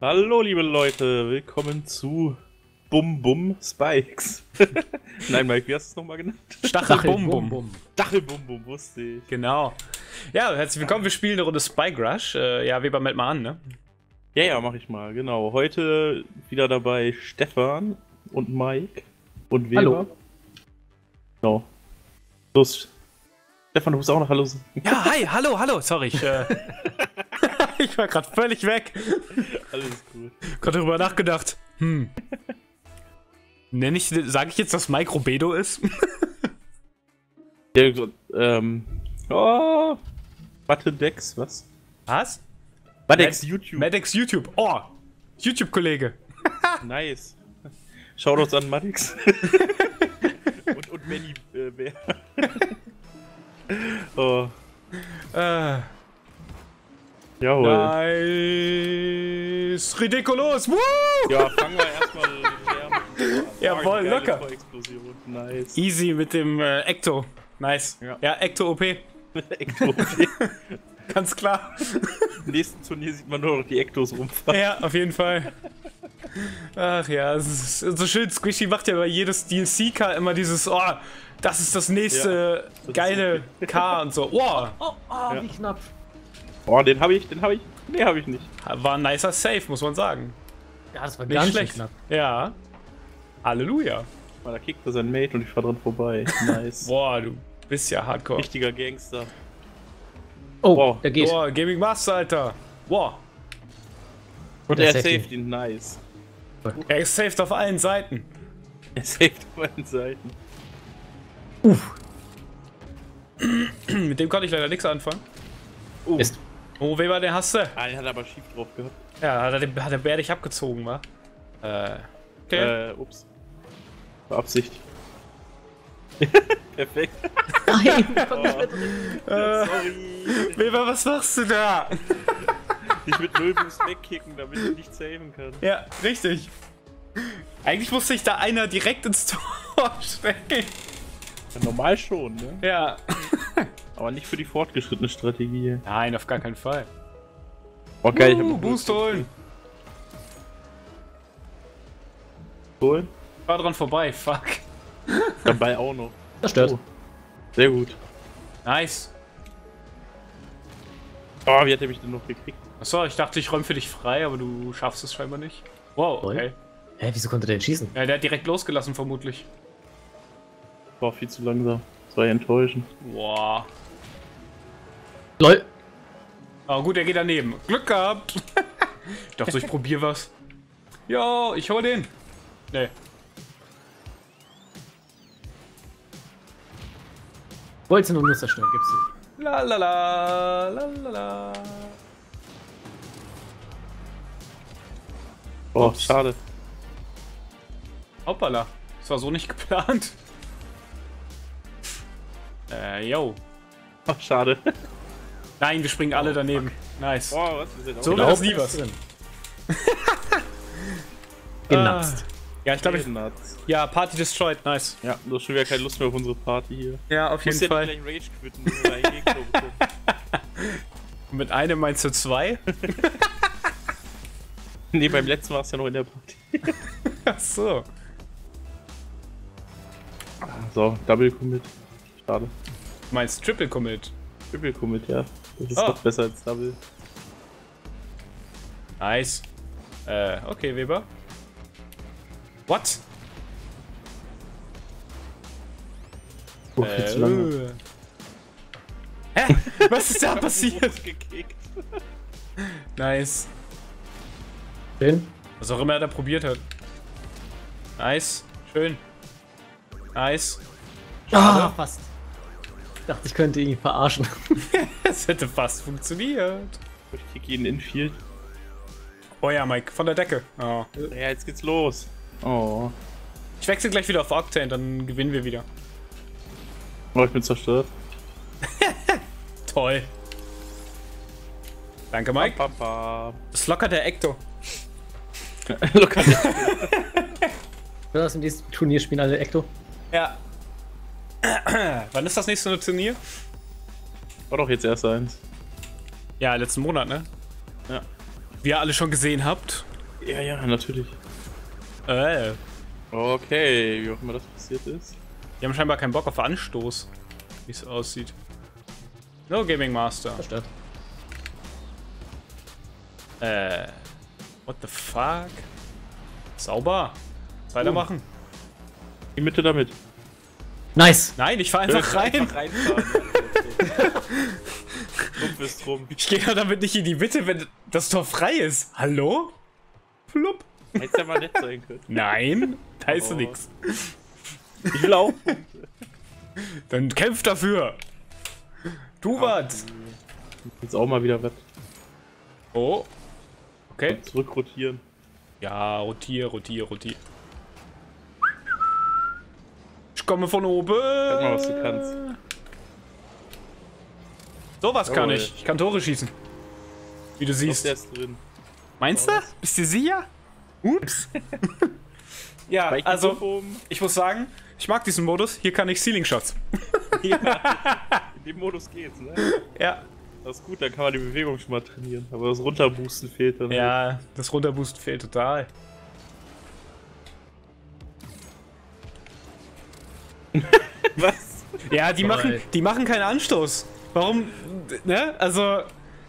Hallo liebe Leute, willkommen zu Bum Bum Spikes. Nein, Mike, wie hast du es nochmal genannt? Stachelbum Bum. Stachelbum Bum, wusste ich. Genau. Ja, herzlich willkommen. Wir spielen eine Runde Spike Rush. Äh, ja, Weber, meld mal an, ne? Ja, ja, mach ich mal, genau. Heute wieder dabei Stefan und Mike und Weber. Hallo. Genau. Los. Stefan, du musst auch noch Hallo sagen. Ja, hi, hallo, hallo. Sorry, ich, äh, ich war gerade völlig weg. Alles gut. Gerade darüber nachgedacht. Hm. Nenn ich, sage ich jetzt, dass Mike Robedo ist? Ja, so, ähm. Oh. Dex, was? Was? Badex YouTube. Maddox YouTube. Oh, YouTube-Kollege. Nice. Shoutouts an Madix. und, und Benny äh, Bär. oh. Äh, Jawohl. nice. Ridiculous. Woo! Ja, fangen wir erstmal. Jawohl, locker. Nice. Easy mit dem äh, Ecto. Nice. Ja. Ja, Ecto OP. Ecto. Ganz klar. Im nächsten Turnier sieht man nur noch die Ektos rumfahren. Ja, auf jeden Fall. Ach ja, es ist so schön. Squishy macht ja bei jedes DLC-Car immer dieses, oh, das ist das nächste das geile Car und so. Oh, Oh, oh, wie knapp. Oh, den habe ich, den habe ich. Nee, habe ich nicht. war ein nicer Save, muss man sagen. Ja, das war Nicht ganz schlecht. knapp. Ja. Halleluja. Mal, da kickt er sein Mate und ich fahr dran vorbei. Nice. Boah, du bist ja hardcore. Richtiger Gangster. Oh, Wow. der geht. Boah, Gaming Master, Alter. Wow. Und er saved ihn. Nice. Er ist saved auf allen Seiten. Er saved auf beiden Seiten. Mit dem konnte ich leider nichts anfangen. Oh, Mist. Oh, Weber, den hast du. ah, den hat er aber schief drauf gehabt. Ja, hat, er den, hat der Bär dich abgezogen, wa? Äh. Okay. Äh, ups. Beabsicht. Perfekt. Nein, Oh, Äh, sorry. Weber, was machst du da? Dich mit Nullboost wegkicken, damit ich nicht saven kann. Ja, richtig. Eigentlich musste ich da einer direkt ins Tor stecken. Ja, normal schon, ne? Ja. Aber nicht für die fortgeschrittene Strategie. Nein, auf gar keinen Fall. Oh, geil, ich hab uh, noch Boost holen. holen. War dran vorbei, fuck. Dabei auch noch. das stört. Oh. Sehr gut. Nice. Oh, wie hat er mich denn noch gekriegt? Achso, ich dachte, ich räume für dich frei, aber du schaffst es scheinbar nicht. Wow, okay. Hä, wieso konnte der denn schießen? Ja, der hat direkt losgelassen, vermutlich. War viel zu langsam. Das war ja enttäuschend. Wow. LOL. Aber gut, er geht daneben. Glück gehabt. ich dachte, ich probier was. Jo, ich hol den. Nee. Wollte nur nur zerstören, gibst du. La la la, la la la. Oh, Ups. schade. Hoppala. Das war so nicht geplant. Äh, yo. Oh, schade. Nein, wir springen alle daneben. Nice. Boah, was ist denn So auch wird das nie was. Genatzt. Ja, ich glaube, ich. Ja, Party destroyed. Nice. Ja, du hast schon wieder keine Lust mehr auf unsere Party hier. Ja, auf Du musst ja nicht gleich Rage quitten, wenn wir. Mit einem meinst du zwei? Nee, beim letzten war es ja noch in der Party. Ach so. So, Double Commit. Schade. Du meinst Triple Commit. Triple Commit, ja. Das ist Ah. noch besser als Double. Nice. Äh, okay, Weber. What? Oh, viel zu lange. Äh. Hä? Was ist da passiert? Gekickt. Nice. Schön. Was auch immer er da probiert hat. Nice. Schön. Nice. Ah, fast. Ich dachte, ich könnte ihn verarschen. Es hätte fast funktioniert. Ich kick ihn infield. Oh ja, Mike, von der Decke. Oh. Ja, jetzt geht's los. Oh. Ich wechsle gleich wieder auf Octane, dann gewinnen wir wieder. Oh, ich bin zerstört. Toll. Danke, Mike. Papa. Das lockert der Ecto. Locker. Wird das im nächsten Turnier spielen alle Ecto? Ja. Wann ist das nächste Turnier? War doch jetzt erst eins. Ja, letzten Monat, ne? Ja. Wie ihr alle schon gesehen habt. Ja, ja, natürlich. Äh, Okay, wie auch immer das passiert ist. die haben scheinbar keinen Bock auf Anstoß, wie es aussieht. No Gaming Master. Verstört. Äh, what the fuck? Sauber. Weitermachen. Die Mitte damit. Nice. Nein, ich fahr einfach rein. Einfach reinfahren. Trumpf ist rum. Ich gehe ja damit nicht in die Mitte, wenn das Tor frei ist. Hallo? Plupp. Hätte ja mal nett sein können. Nein, da ist Oh. nix. Ich will auch. Dann kämpf dafür. Du was? Jetzt auch mal wieder was Oh. Okay. zurückrotieren. Ja, rotier, rotier, rotier. Ich komme von oben. Sag mal, was du kannst. Sowas kann ich. Ich kann Tore schießen. Wie du siehst. der ist drin. Meinst du? Bist du sicher? Ups. ja, also ich muss sagen, ich mag diesen Modus. Hier kann ich Ceiling Shots. Ja. In dem Modus geht's, ne? Ja. Das ist gut, dann kann man die Bewegung schon mal trainieren. Aber das Runterboosten fehlt dann. halt. Ja, das Runterboost fehlt total. Was? Ja, die Aber machen, die machen keinen Anstoß. Warum? Ne? Also, Das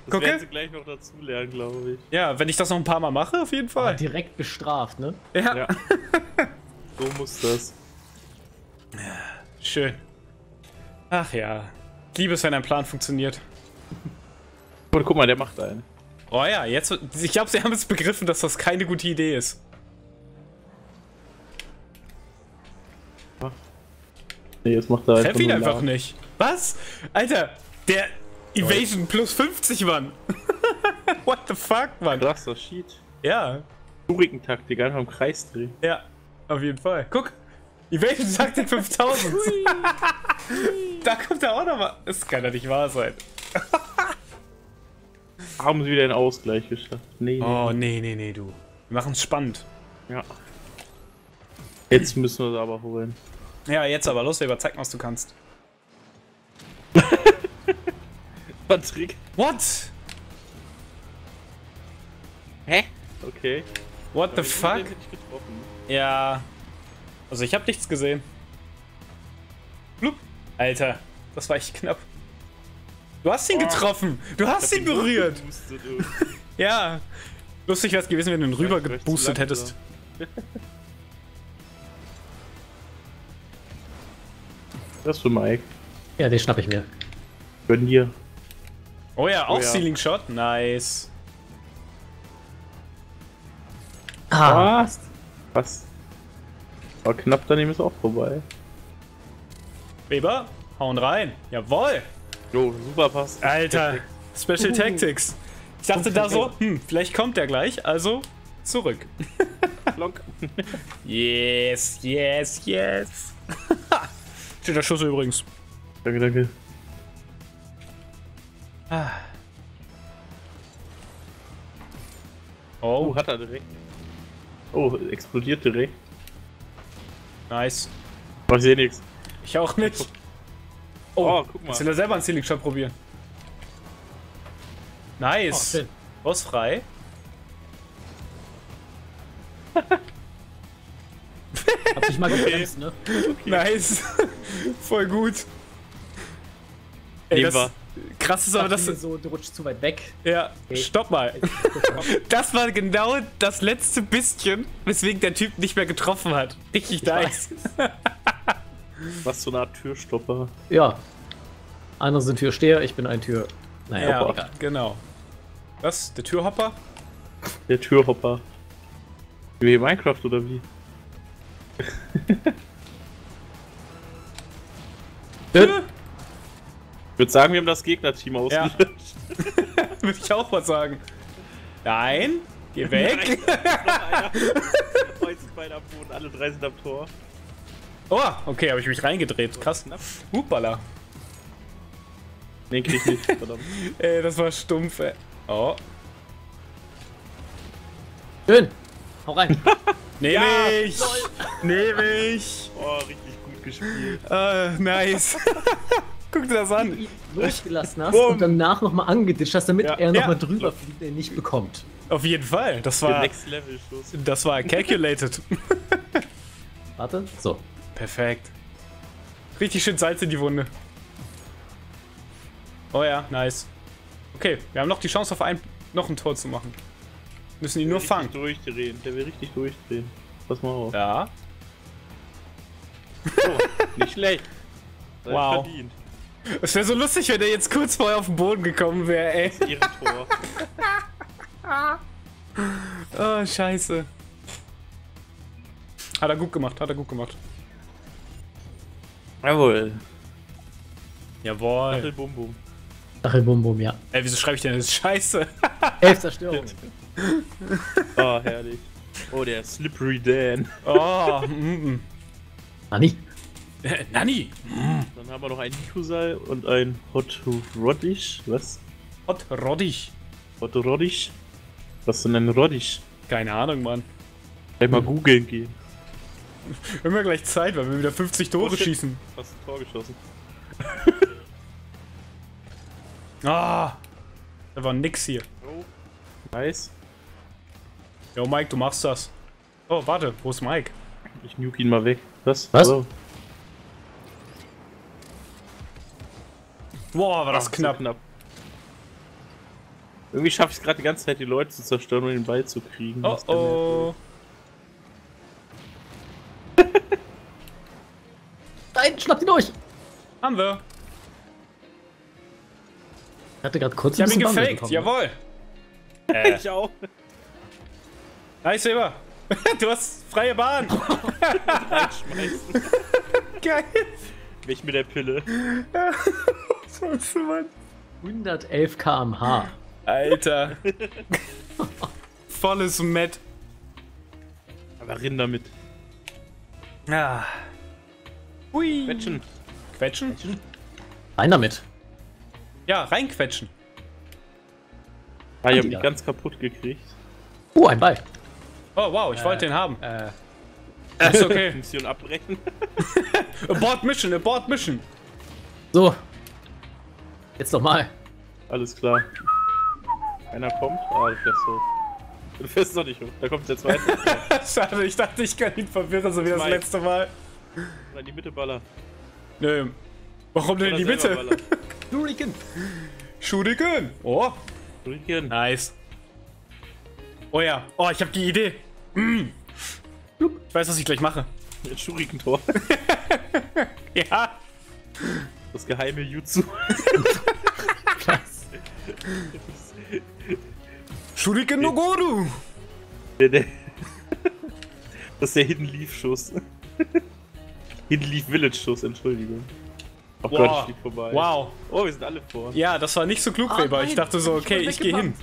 Gucke. werden sie gleich noch dazu lernen, glaube ich. ja, wenn ich das noch ein paar Mal mache, auf jeden Fall. Direkt bestraft, ne? Ja, Ja. so muss das. schön. Ach ja. Ich liebe es, wenn ein Plan funktioniert. Und guck mal, der macht einen. Oh ja, jetzt. Ich glaube, sie haben es begriffen, dass das keine gute Idee ist. Nee, jetzt macht er einfach Treff ihn einfach nicht. Was? Alter, der Evasion plus 50, Mann. What the fuck, Mann? Krass, das Sheet. Ja, Shuriken-Taktik, einfach im Kreis drehen. ja, auf jeden Fall. Guck, Evasion Taktik 5000. da kommt er auch nochmal. Das kann doch nicht wahr sein. Haben sie wieder den Ausgleich geschafft. Nee, nee. Oh, nee, nee, nee, du. Wir machen es spannend. Ja. Jetzt müssen wir sie aber holen. Ja, jetzt aber los, Weber, zeig mal, was du kannst. Patrick. What? Hä? Okay. What the Ich fuck? Ja. Also ich habe nichts gesehen. Blub. Alter, das war echt knapp. Du hast ihn Oh. getroffen. Du hast ihn hab ihn berührt. irgendwie. Ja. Lustig wäre es gewesen, wenn du ihn rüber geboostet hättest. Das für Mike. Ja, den schnapp ich mir. Gönn dir. Oh ja, auch Oh ja. Ceiling Shot. Nice. Ah, Was? Was? Aber knapp daneben ist auch vorbei. Weber, hauen rein. Jawohl. Jo, super Pass. Alter, Special Tactics. Ich dachte da so, hm, vielleicht kommt der gleich, also zurück. Lock. Yes, yes, yes. Schöner Schuss übrigens. Danke, danke. Oh, Oh, hat er direkt. Oh, explodiert direkt. nice. Aber ich sehe nichts. Ich auch nicht. Oh, guck mal. Jetzt will er selber einen Ceiling Shot probieren. oh, Nice. schön. Was frei? Hab dich mal gebremst, ne? Nice. Voll gut. Ey, Nehmen das, krass ist aber, dass so, du rutschst zu weit weg. Ja, stopp mal. Das war genau das letzte bisschen, weswegen der Typ nicht mehr getroffen hat. Richtig nice. Was so eine Art Türstopper. Ja. Andere sind Türsteher, ich bin ein Tür. Naja, Ja, genau. Was? Der Türhopper? Der Türhopper. Wie Minecraft oder wie? Schön. Ich würde sagen, wir haben das Gegnerteam Ja. ausgelöscht. Würde ich auch mal sagen. Nein, geh weg. Oh, jetzt sind beide am Boden, alle drei sind am Tor. Oh, okay, habe ich mich reingedreht. Krass. Hupala. Nee, krieg ich nicht, verdammt. Ey, das war stumpf, ey. Oh. Schön. Hau rein. Nehm Ja, ich. Nehm ich. Oh, richtig gespielt. Äh, nice. Guck dir das an. losgelassen hast Bumm. und danach nochmal angeditscht hast, damit Ja. er nochmal Ja. drüber fliegt, der ihn nicht bekommt. Auf jeden Fall. Das war, Next Level Schuss. das war calculated. Warte, so. Perfekt. Richtig schön Salz in die Wunde. Oh ja, nice. Okay, wir haben noch die Chance auf ein, noch ein Tor zu machen. Müssen ihn nur fangen. durchdrehen. Der will richtig durchdrehen. Pass mal auf. Ja. Nicht schlecht. Das ist Wow. Verdient. Es wäre so lustig, wenn der jetzt kurz vorher auf den Boden gekommen wäre, ey. Ehrentor. Oh, scheiße. Hat er gut gemacht, hat er gut gemacht. Jawohl. Jawohl. Dattel Bum Bum. Stachel Bum Bum, ja. Ey, wieso schreibe ich denn das Scheiße? Elf Zerstörungen. Oh, herrlich. Oh, der Slippery Dan. Oh, mm, mm. Nani? Äh, Nani. Dann haben wir noch einen Nikusal und ein Hot Roddish. Was? Hot Roddich. Hot Roddish? Was denn ein Roddish? Keine Ahnung, Mann. Gleich mal googeln gehen. Wir haben ja gleich Zeit, weil wir wieder 50 Tore Oh, schießen. Hast ein Tor geschossen. Ah. Da war nix hier. Oh. Nice. Jo, Mike, du machst das. Oh, warte, wo ist Mike? Ich nuke ihn mal weg. Was? Was? Oh. Boah, war das Ach, so knapp. knapp. Irgendwie schaffe ich es gerade die ganze Zeit, die Leute zu zerstören und den Ball zu kriegen. Oh oh. Nein, schnapp ihn durch! Haben wir. Ich hatte gerade kurz Ich hab ihn bisschen Bammel gefaked, bekommen. jawohl. Nerv. Ich auch. Nice, Silber. Du hast freie Bahn. Reinschmeißen. Geil. Mich mit der Pille. Was du, Mann? 111 km/h. Alter. Volles Met. Aber rinn damit. Ah. Hui. Quetschen. Quetschen? Rein damit. Ja, reinquetschen. Ah, ich hab mich ganz kaputt gekriegt. Oh, ein Ball. Oh, wow, ich wollte den haben. Äh. Ist okay. Mission abbrechen. abort Mission, abort Mission. So. Jetzt nochmal. Alles klar. Einer kommt. Ah, du fährst hoch. Du fährst noch nicht hoch. Da kommt der zweite. Schade, ich dachte, ich kann ihn verwirren, so wie das Mike. letzte Mal. Oder in die Mitte baller. Nö. Warum denn in die Mitte? Hurricane. Shuriken. Oh, Hurricane. nice. Oh ja. Oh, ich habe die Idee. Mm. Ich weiß, was ich gleich mache. Ein Shuriken-Tor. Ja. Das geheime Jutsu. Shuriken no Goru. Das ist der Hidden Leaf Schuss. Hidden Leaf Village Schuss, Entschuldigung. Oh Wow. Gott, ich flieg vorbei. Wow. Oh, wir sind alle vor. Ja, das war nicht so klug, Ah, Weber. Ich dachte so, ich okay, wurde ich gehe hin.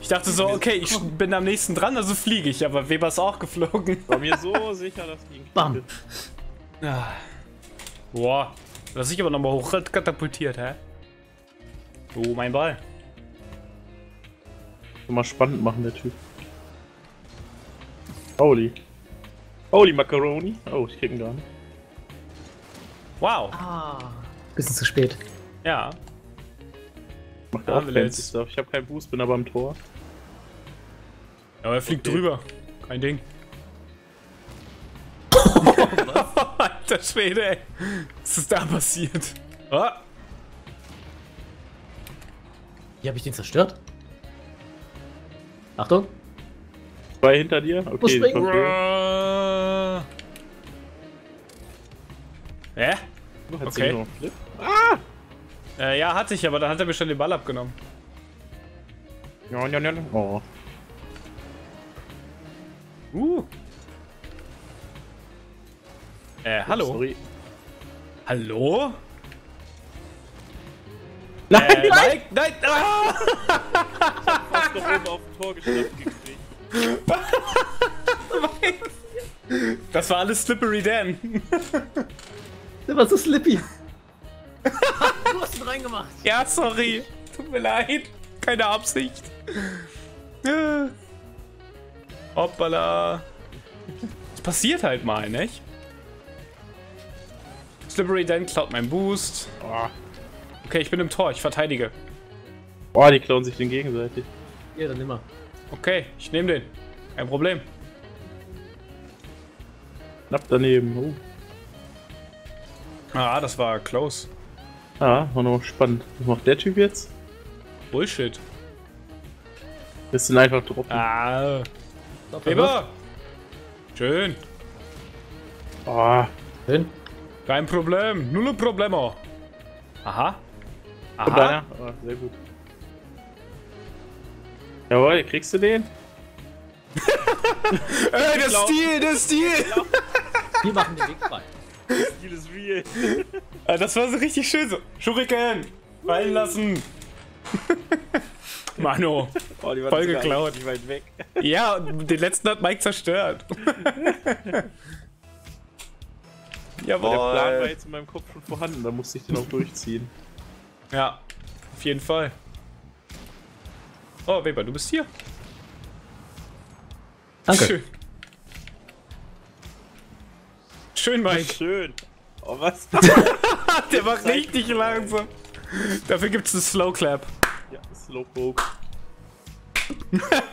Ich dachte so, okay, ich bin am nächsten dran, also fliege ich. Aber Weber ist auch geflogen. War mir so sicher, dass die ihn Bam. Ah. Boah. Das ist sich aber nochmal hoch katapultiert, hä? Oh, mein Ball. Mal spannend machen, der Typ. Holy. Holy Macaroni. Oh, ich krieg ihn gar nicht. Wow. Ah. Bisschen zu spät. Ja. Macht Ah, auch fancy. Stuff. Ich habe keinen Boost, bin aber am Tor. Aber er fliegt Okay. drüber. Kein Ding. Alter Schwede, ey. Was ist da passiert? Ah. Wie habe ich den zerstört? Achtung. Zwei hinter dir? Muss Okay, springen. okay. Hä? Hat Okay. Flip? Äh, ja, hatte ich, aber dann hat er mir schon den Ball abgenommen. Ja, ja, ja. Oh. Uh. Äh, hallo? Sorry. Hallo? Nein, Äh, Mike? Nein! Ah! hast doch oben auf dem Tor gestanden gekriegt. Das war alles Slippery Dan. Der war so slippy. du hast ihn reingemacht. Ja, sorry. Tut mir leid. Keine Absicht. Hoppala. Das passiert halt mal, nicht? Slippery Dan klaut meinen Boost. Oh. Okay, ich bin im Tor, ich verteidige. oh, die klauen sich den gegenseitig. Hier, dann nimm mal. Okay, ich nehme den. Kein Problem. Knapp daneben. Ah, das war close. Oh. Ah, war noch spannend. Was macht der Typ jetzt? Bullshit. Ihn einfach droppen. Ah, Weber! Schön. Oh. Hin. Kein Problem. Null Problemo. Aha. Aha. Ah, sehr gut. Jawohl, kriegst du den? Ey, der Stil, der Stil! Wir machen den Weg frei. Stil ist real. Ah, Das war so richtig schön so. Shuriken! Fallen lassen! Mano. Oh, Voll geklaut. weit weg. Ja, den letzten hat Mike zerstört. Aber der Plan war jetzt in meinem Kopf schon vorhanden, da musste ich den auch durchziehen. Ja, auf jeden Fall. Oh, Weber, du bist hier. Danke. Schön. Schön, Mike. Schön. Oh, was? Der war richtig langsam. Dafür gibt's einen Slow Clap. ja, Slowpoke.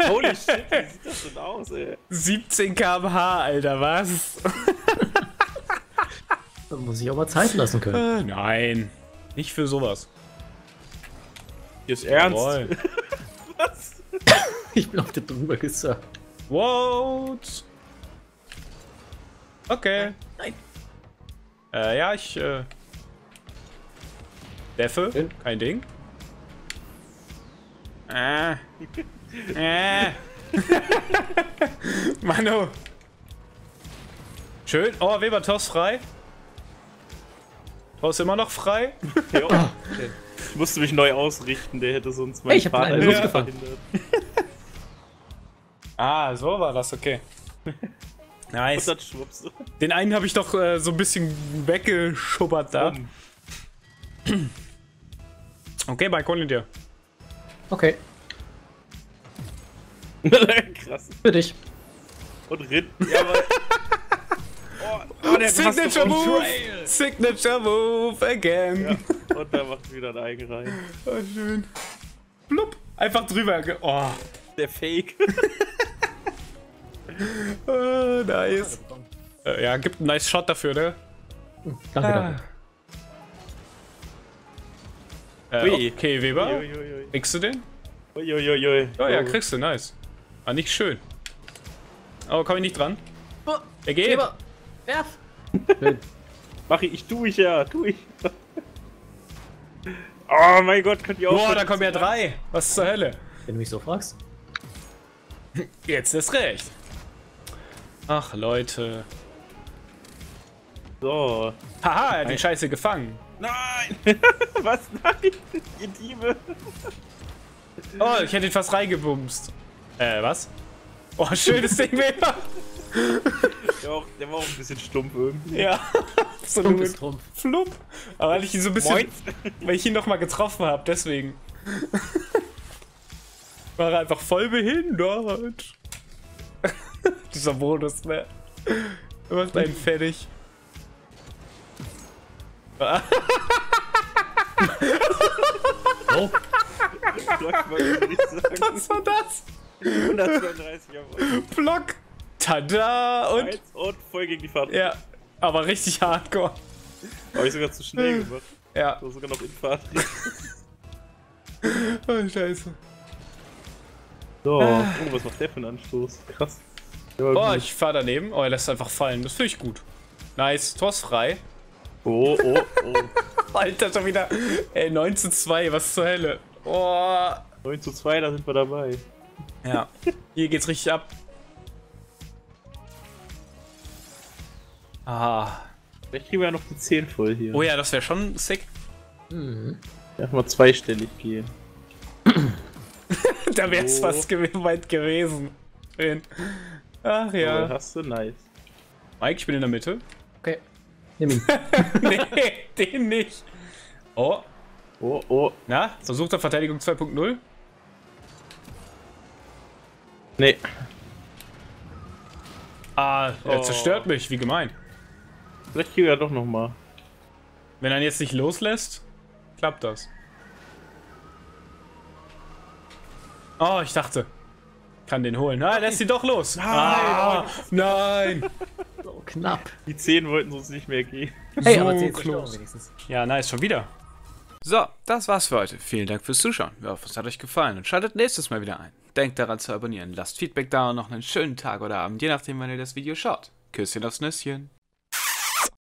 Holy shit, wie sieht das denn aus, ey? 17 km/h, Alter, was? Da muss ich auch mal Zeit lassen können. Äh, Nein, nicht für sowas. Hier ist Ernst. Jawohl. Was? Ich bin auf der drüber gesurft. What? Okay. Nein. Äh, ja, ich, äh. Deffe, Schön. kein Ding. Äh. äh. Mano. Schön. Oh, Weber, Tor ist frei. Ist immer noch frei. Jo. Ich musste mich neu ausrichten, der hätte sonst meinen Hey, ich Vater losgefangen. verhindert. Ah, so war das, okay. Nice. Den einen habe ich doch äh, so ein bisschen weggeschubbert da. Okay, hol ihn dir. Okay, Krass. für dich. Und Ritt. Ja, aber. Oh, oh, der Signature Move! Trail. Signature Move again! Ja, und da macht wieder ein Eigen rein. Oh, schön. Blub! Einfach drüber. ge- Oh, Der Fake. oh nice. Äh, ja, gibt einen nice Shot dafür, ne? Danke, danke. Äh, okay, Weber. Kriegst du den? Uiuiui. Oh ja, kriegst du, nice. Ah, nicht schön. Oh, komm ich nicht dran? Oh, Er geht. Weber, werf! Mach ich, ich tu ich ja, tu ich. Oh mein Gott, könnt ihr auch. Boah, da kommen ja drei. Was zur Hölle? Wenn du mich so fragst. Jetzt ist recht. Ach, Leute. So. Haha, er hat die Scheiße gefangen. Nein! Was? Nein! Ihr Diebe! Oh, ich hätte ihn fast reingebumst. Äh, was? Oh, schönes Ding, Weber. Der war, auch, der war auch ein bisschen stumpf irgendwie. Ja, absolut. ist Trumpf. Flup. Aber weil ich ihn so ein bisschen, Moin! weil ich ihn noch mal getroffen habe, deswegen. War er einfach voll behindert. Dieser Bonus, ne? Er macht einen fertig. Oh. Was war das? 132 Jahre. Block. Tada! Und. Eins und voll gegen die Fahrt. Ja, aber richtig hardcore. Habe ich sogar zu schnell gemacht. Ja. war sogar noch in Fahrt. Oh, scheiße. So, oh, was macht der für einen Anstoß? Krass. Oh, ich fahr daneben. Oh, er lässt einfach fallen. Das finde ich gut. Nice. Tor ist frei. oh, oh, oh. Alter, schon wieder. Ey, 9 zu 2. Was zur Hölle. Oh. 9 zu 2, da sind wir dabei. Ja. Hier geht's richtig ab. Ah. Vielleicht kriegen wir ja noch die 10 voll hier. Oh ja, das wäre schon sick. Mhm. Erstmal zweistellig gehen. da wär's Oh. fast gew weit gewesen. Ach Ja. ja. hast du, nice. Mike, ich bin in der Mitte. Okay. Nimm ihn. nee, den nicht. Oh. Oh, oh. Na, versuchter Verteidigung 2.0. Nee. Ah, er Oh. zerstört mich. Wie gemein. Vielleicht kriegen wir ja doch nochmal. Wenn er ihn jetzt nicht loslässt, klappt das. Oh, ich dachte. Kann den holen. Ah, lässt sie doch los. Nein. Ah, nein. So knapp. Die 10 wollten sonst nicht mehr gehen. Hey, So aber 10 close. Wenigstens. Ja, nice, schon wieder. So, das war's für heute. Vielen Dank fürs Zuschauen. Wir hoffen, es hat euch gefallen und schaltet nächstes Mal wieder ein. Denkt daran zu abonnieren, lasst Feedback da und noch einen schönen Tag oder Abend, je nachdem, wann ihr das Video schaut. Küsschen aufs Nüsschen.